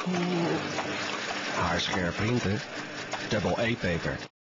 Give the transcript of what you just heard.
Haar Haarscherp printen. Double A-paper.